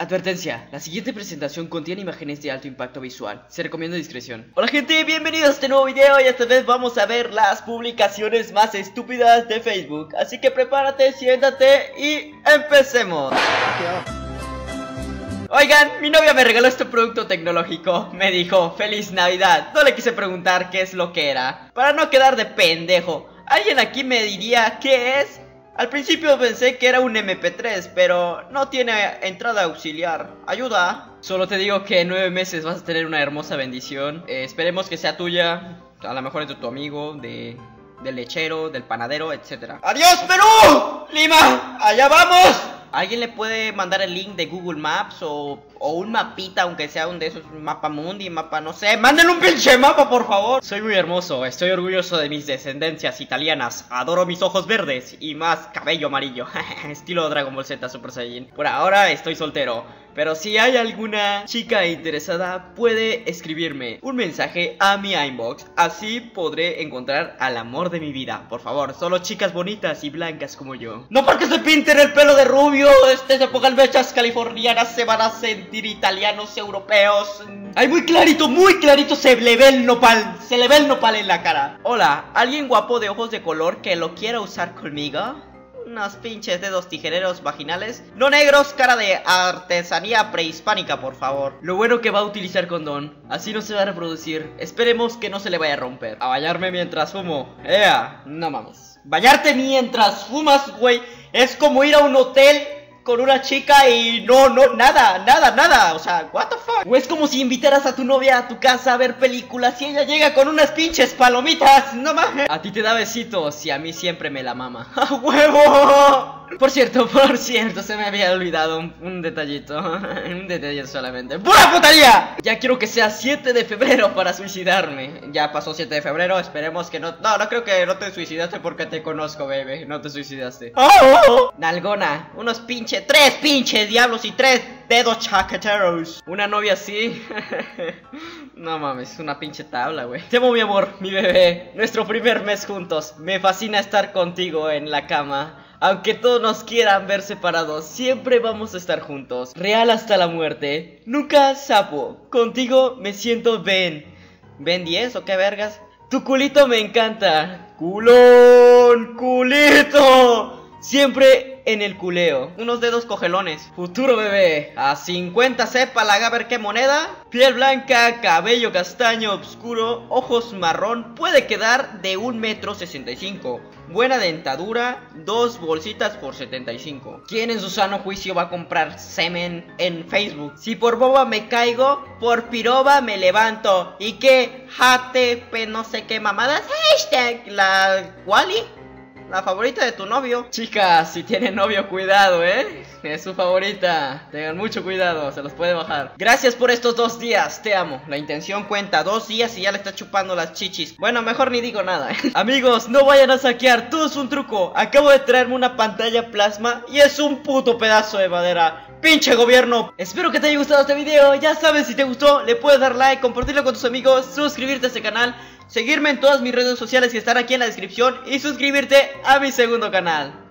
Advertencia, la siguiente presentación contiene imágenes de alto impacto visual, se recomienda discreción. Hola gente, bienvenidos a este nuevo video y esta vez vamos a ver las publicaciones más estúpidas de Facebook. Así que prepárate, siéntate y empecemos. Oigan, mi novia me regaló este producto tecnológico. Me dijo, feliz navidad No le quise preguntar qué es lo que era. Para no quedar de pendejo ¿Alguien aquí me diría qué es? Al principio pensé que era un MP3, pero no tiene entrada auxiliar. Ayuda. Solo te digo que en nueve meses vas a tener una hermosa bendición. Eh, esperemos que sea tuya. A lo mejor es de tu amigo, de, del lechero, del panadero, etc. ¡Adiós, Perú! ¡Lima! ¡Allá vamos! ¿Alguien le puede mandar el link de Google Maps o, un mapita, aunque sea un de esos mapa mundi, mapa no sé? ¡Mándenle un pinche mapa, por favor! Soy muy hermoso, estoy orgulloso de mis descendencias italianas, adoro mis ojos verdes y más cabello amarillo, estilo Dragon Ball Z Super Saiyan. Por ahora estoy soltero, pero si hay alguna chica interesada, puede escribirme un mensaje a mi inbox. Así podré encontrar al amor de mi vida. Por favor, solo chicas bonitas y blancas como yo. No porque se pinten el pelo de rubio, este se mechas californianas se van a sentir italianos, europeos. Ay, muy clarito, muy clarito se le ve el nopal. Se le ve el nopal en la cara. Hola, ¿alguien guapo de ojos de color que lo quiera usar conmigo? unos pinches dedos tijereros vaginales. No negros, cara de artesanía prehispánica, por favor. Lo bueno que va a utilizar condón. Así no se va a reproducir. Esperemos que no se le vaya a romper. A bañarme mientras fumo. ¡Ea! No mames. Bañarte mientras fumas, güey. Es como ir a un hotel con una chica y no, no, nada, nada, nada. O sea, what the fuck. O es como si invitaras a tu novia a tu casa a ver películas y ella llega con unas pinches palomitas. No mames. A ti te da besitos y a mí siempre me la mama. ¡A huevo! Por cierto, por cierto, se me había olvidado un, detallito Un detallito solamente. ¡Pura putaría! Ya quiero que sea 7 de febrero para suicidarme. Ya pasó 7 de febrero, esperemos que no... No, no creo que no te suicidaste porque te conozco, bebé No te suicidaste. ¡Oh! Nalgona, unos pinches, tres pinches diablos y tres dedos chaqueteros. Una novia así No mames, una pinche tabla, güey. Te amo, mi amor, mi bebé Nuestro primer mes juntos. Me fascina estar contigo en la cama aunque todos nos quieran ver separados, siempre vamos a estar juntos. Real hasta la muerte. Nunca sapo. Contigo me siento Ben. ¿Ben 10 o qué vergas? Tu culito me encanta. Culón, culito. Siempre en el culeo. Unos dedos cogelones. Futuro bebé. A 50 cepa la ver qué moneda. Piel blanca, cabello castaño oscuro, ojos marrón. Puede quedar de un metro 65. Buena dentadura, dos bolsitas por 75. ¿Quién en su sano juicio va a comprar semen en Facebook? Si por boba me caigo, por piroba me levanto. ¿Y qué? Jate, no sé qué mamadas. Hashtag la Wally. La favorita de tu novio. Chicas, si tiene novio, cuidado, ¿eh? Es su favorita. Tengan mucho cuidado, se los puede bajar. Gracias por estos dos días, te amo. La intención cuenta dos días y ya le está chupando las chichis. Bueno, mejor ni digo nada. ¿eh? Amigos, no vayan a saquear. Todo es un truco. Acabo de traerme una pantalla plasma y es un puto pedazo de madera. ¡Pinche gobierno! Espero que te haya gustado este video. Ya sabes, si te gustó, le puedes dar like, compartirlo con tus amigos, suscribirte a este canal seguirme en todas mis redes sociales que están aquí en la descripción y suscribirte a mi segundo canal.